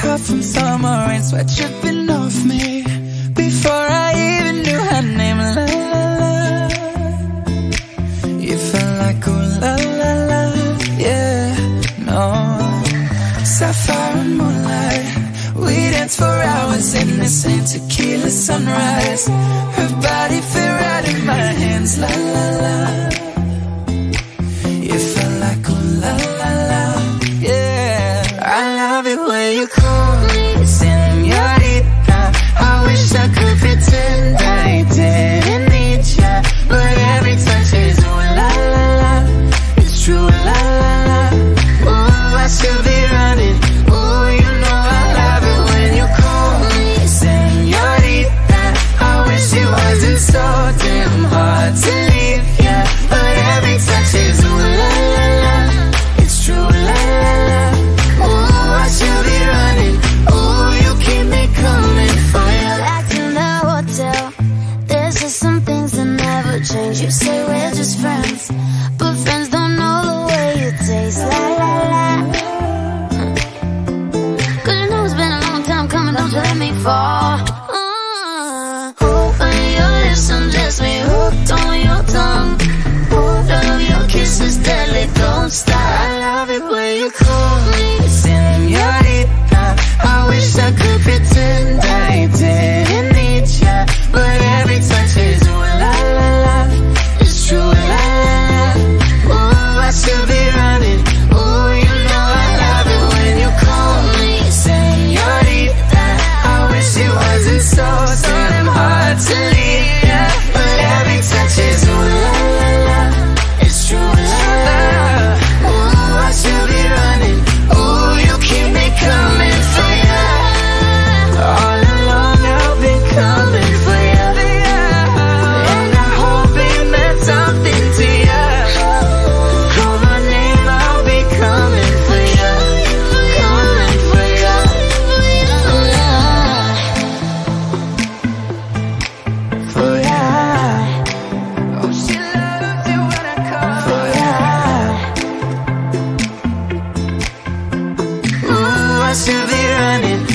hot from summer rain, sweat dripping off me. Before I even knew her name, la la la. You felt like oh la la la, yeah, no. Sapphire and moonlight, we danced for hours in the same tequila sunrise. Her body fit right in my hands, la la la. you call You say we're just friends, but friends don't know the way you taste. La la la. to leave. running